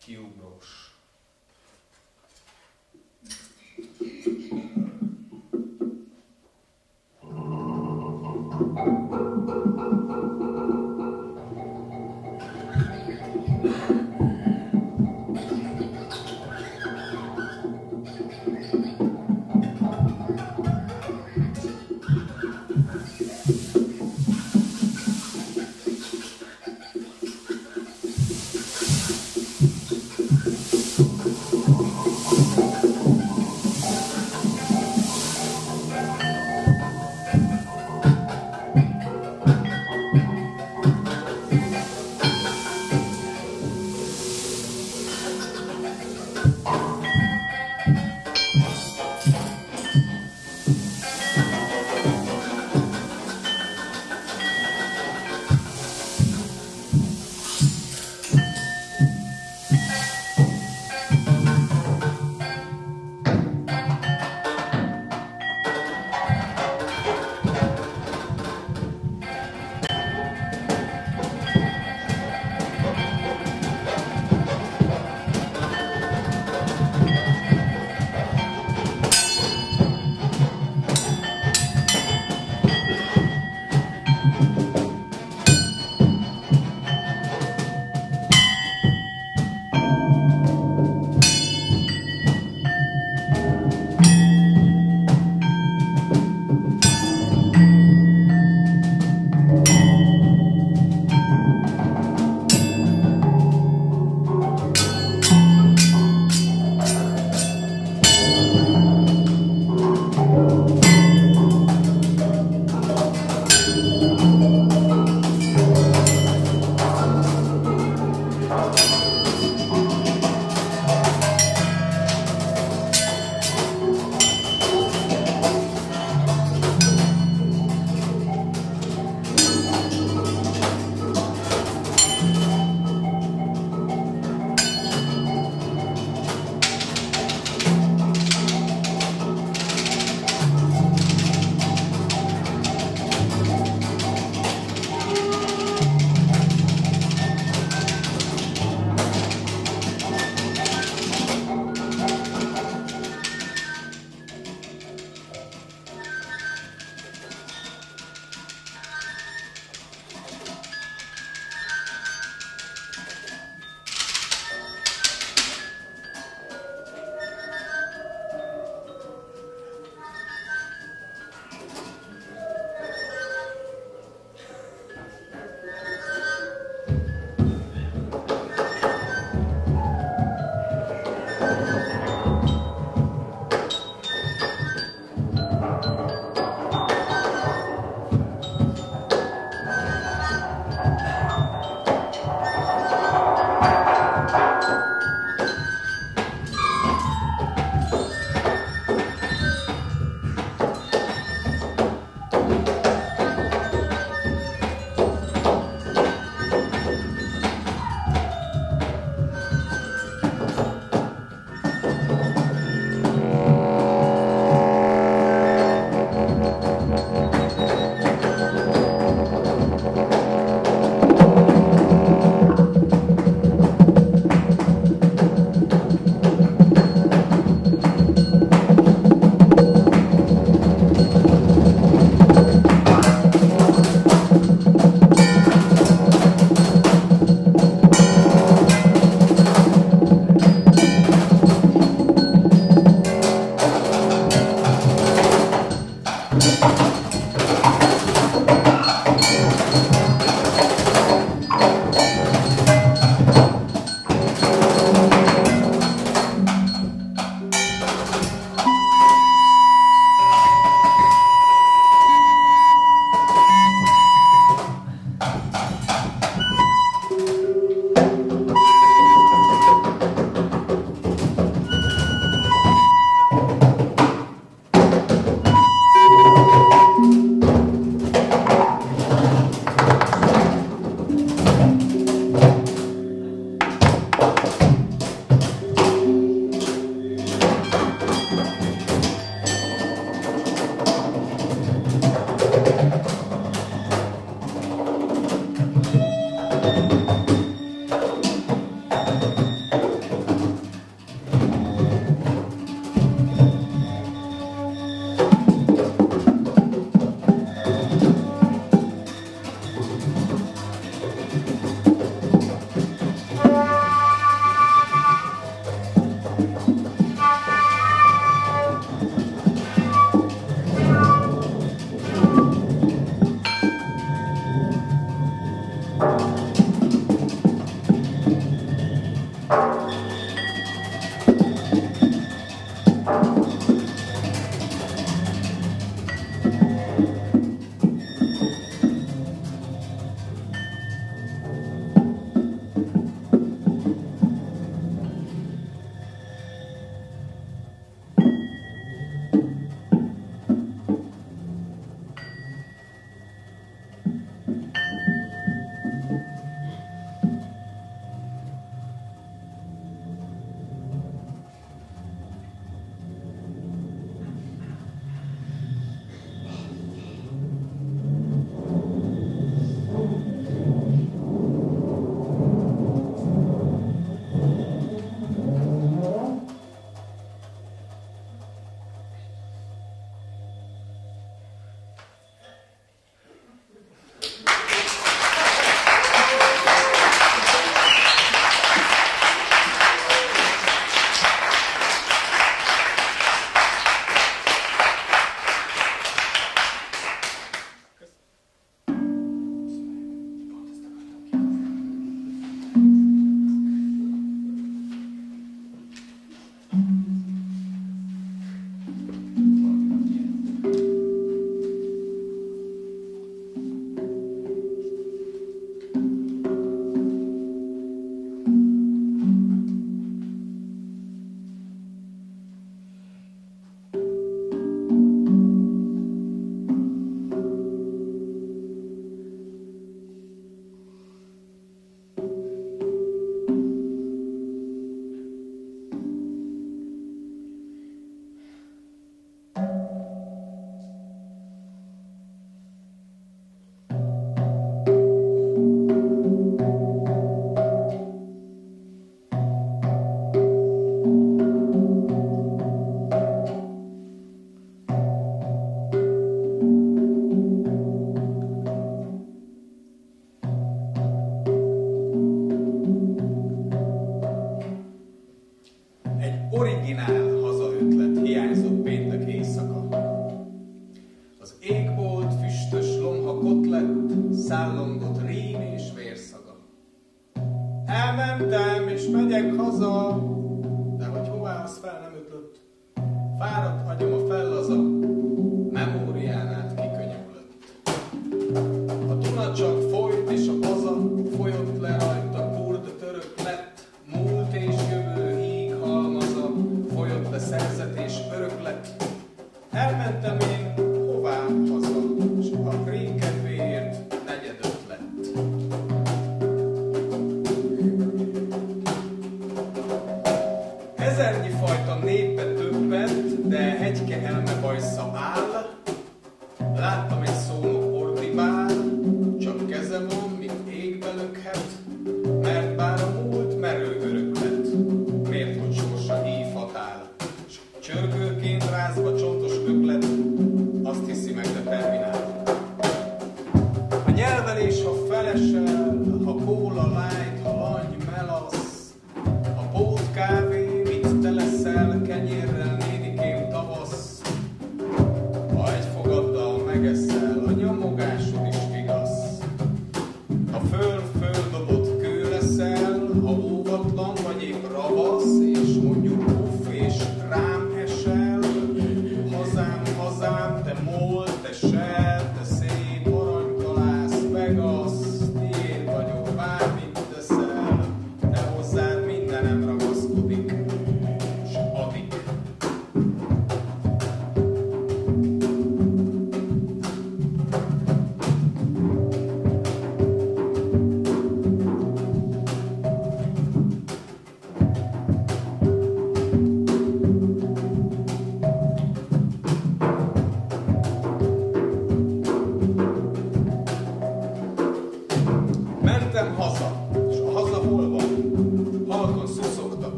quilos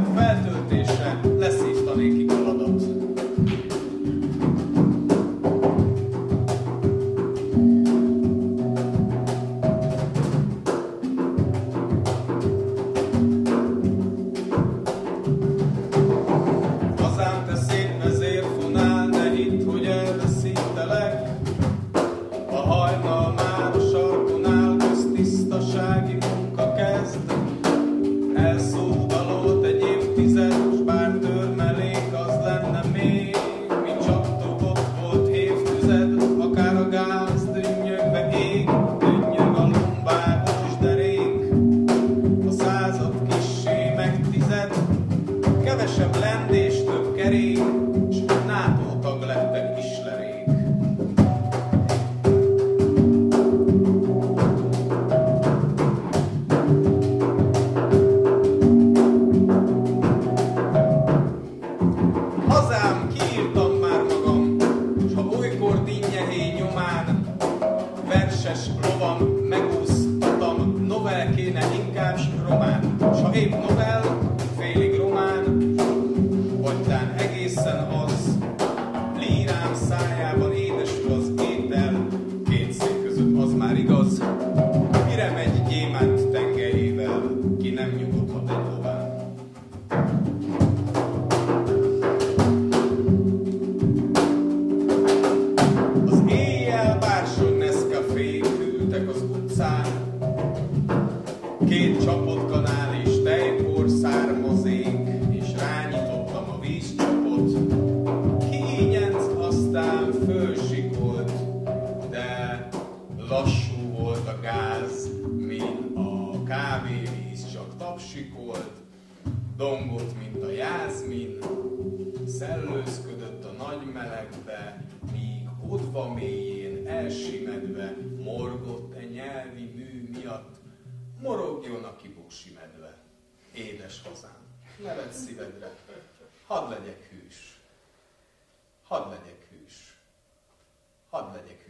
Beto. maga mélyén elsimedve, morgott egy nyelvi mű miatt, morogjon a kibósimedve. Édes hazám, neved szívedre, hadd legyek hűs, hadd legyek hűs, hadd legyek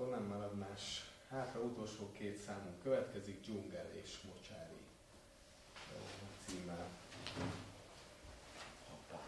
akkor nem marad más. Hátra utolsó két számunk következik, dzsungel és mocsári címmel. Hoppá.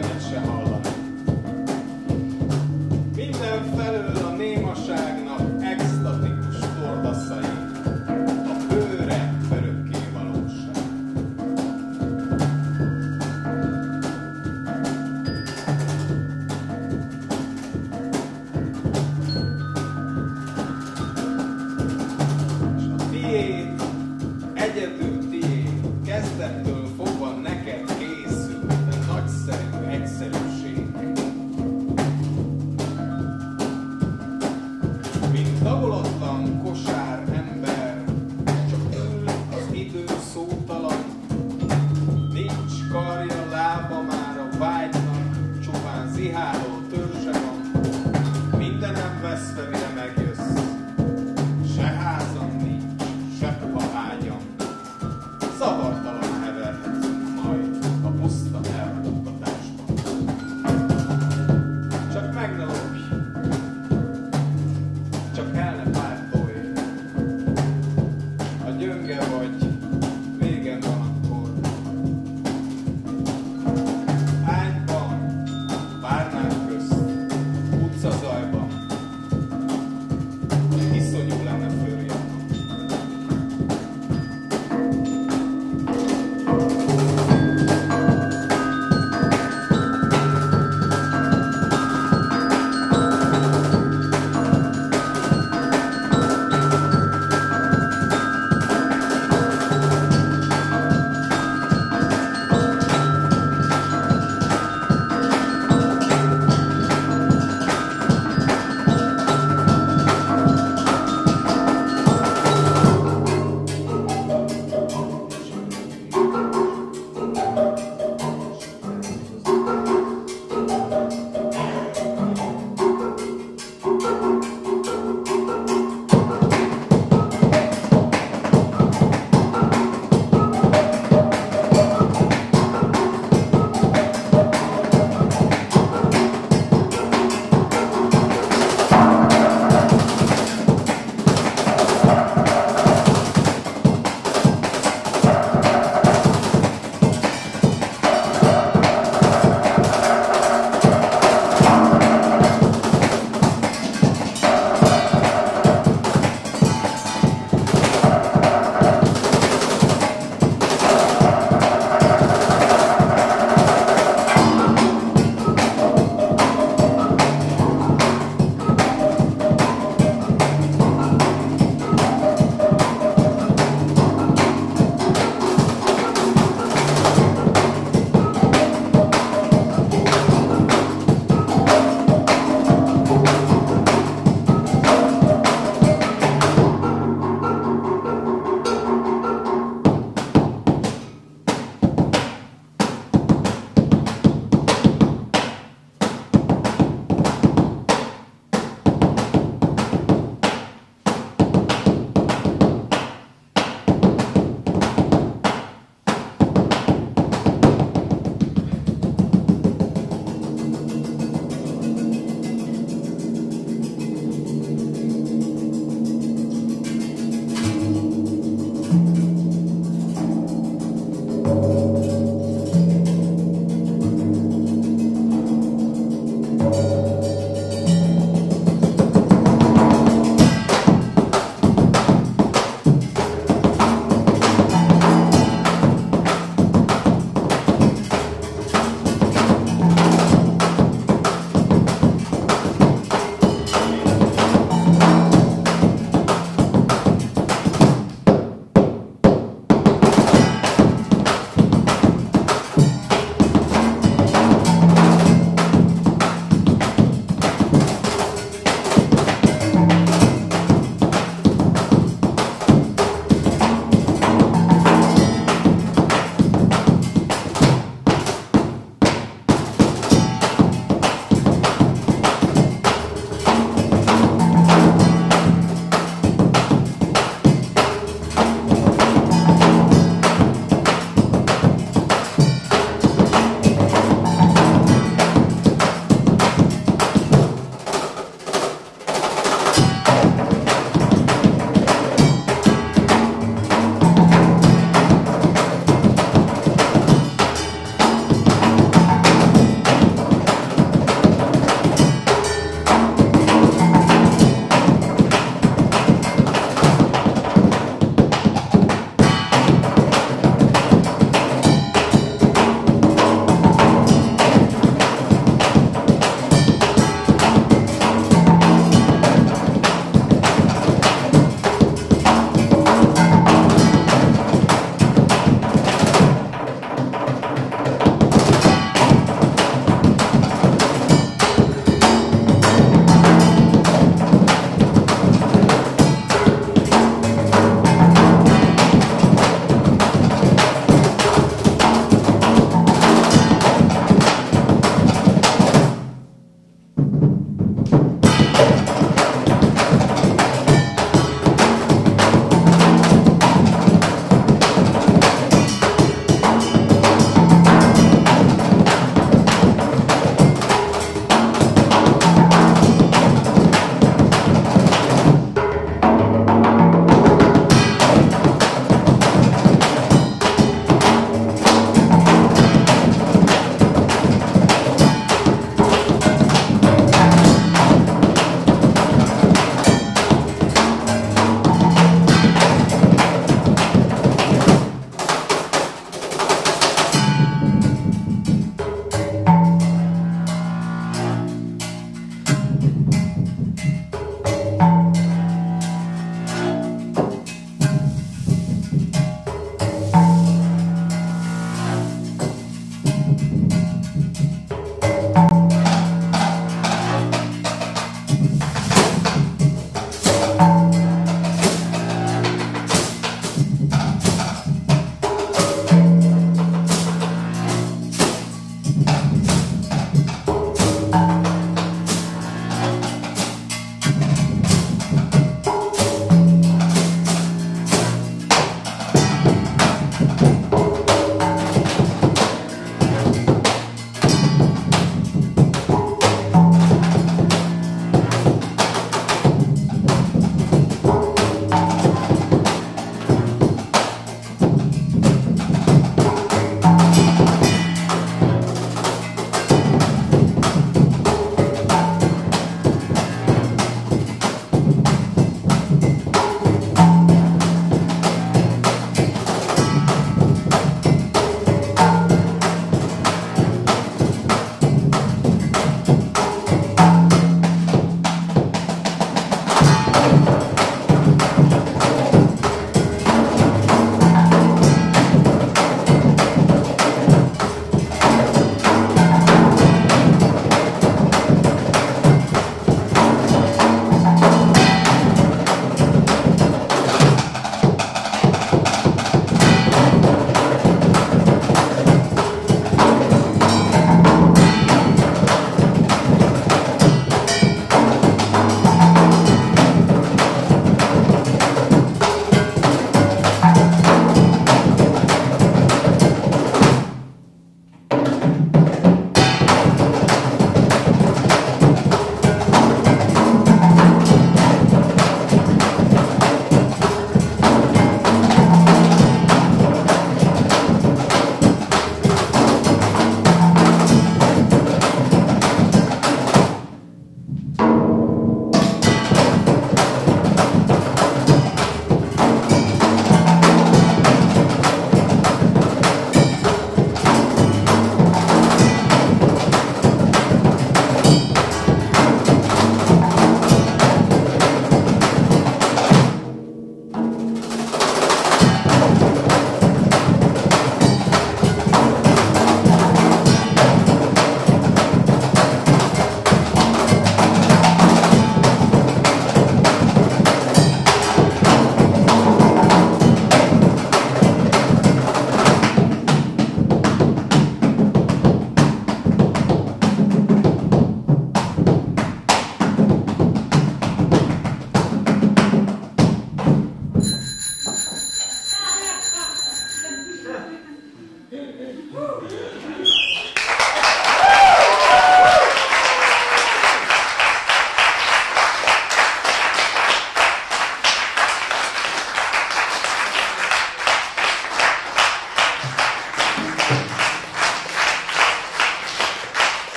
dimension.